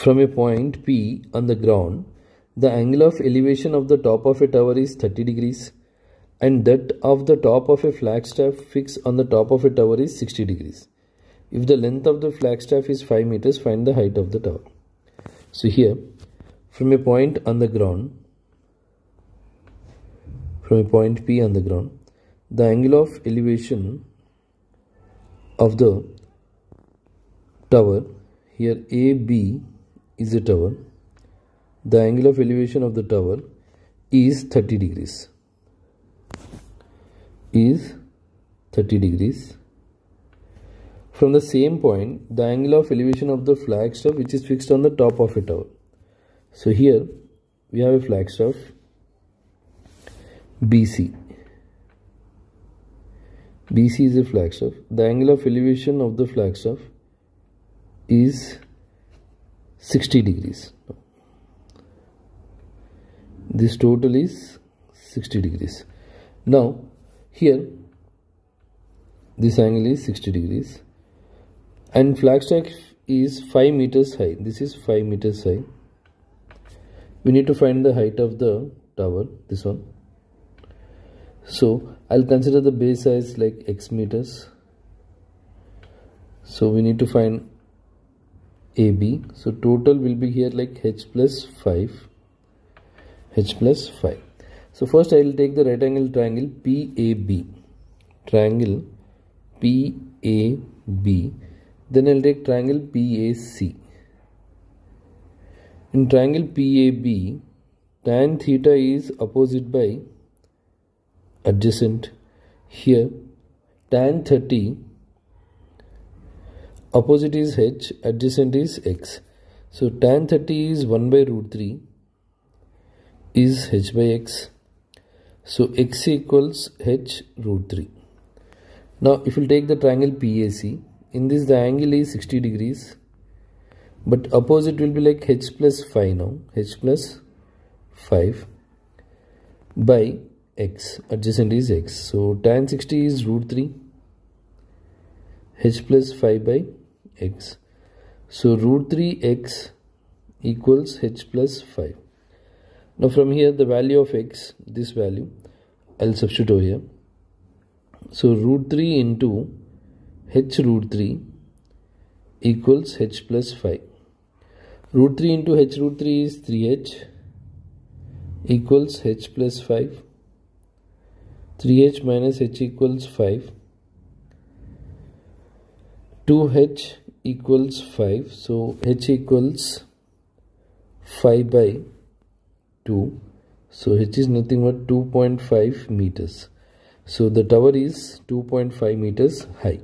from a point P on the ground, the angle of elevation of the top of a tower is 30 degrees and that of the top of a flagstaff fixed on the top of a tower is 60 degrees. If the length of the flagstaff is 5 meters, find the height of the tower. So here, from a point on the ground, from a point P on the ground, the angle of elevation of the tower, here AB is a tower, the angle of elevation of the tower is 30 degrees. Is 30 degrees. From the same point the angle of elevation of the flagstaff which is fixed on the top of a tower. So here we have a flagstaff BC BC is a flagstaff. The angle of elevation of the flagstaff is 60 degrees. This total is 60 degrees. Now here this angle is 60 degrees. And flagstaff is 5 meters high. This is 5 meters high. We need to find the height of the tower this one. So I'll consider the base size like x meters. So we need to find AB so total will be here like h plus 5 h plus 5 so first I will take the right angle triangle PAB triangle PAB then I'll take triangle PAC in triangle PAB tan theta is opposite by adjacent. Here tan 30 opposite is h adjacent is x. So tan 30 is 1 by root 3 is h by x. So x equals h root 3 now if you take the triangle PAC in this the angle is 60 degrees but opposite will be like h plus 5 now h plus 5 by x adjacent is x. So tan 60 is root 3 h plus 5 by x so root 3 x equals h plus 5 now from here the value of x, this value, I'll substitute over here. So root 3 into h root 3 equals h plus 5. Root 3 into h root 3 is 3h equals h plus 5. 3h minus h equals 5. 2h equals 5. So h equals 5 by 2 so h is nothing but 2.5 meters. So the tower is 2.5 meters high